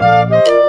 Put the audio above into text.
Música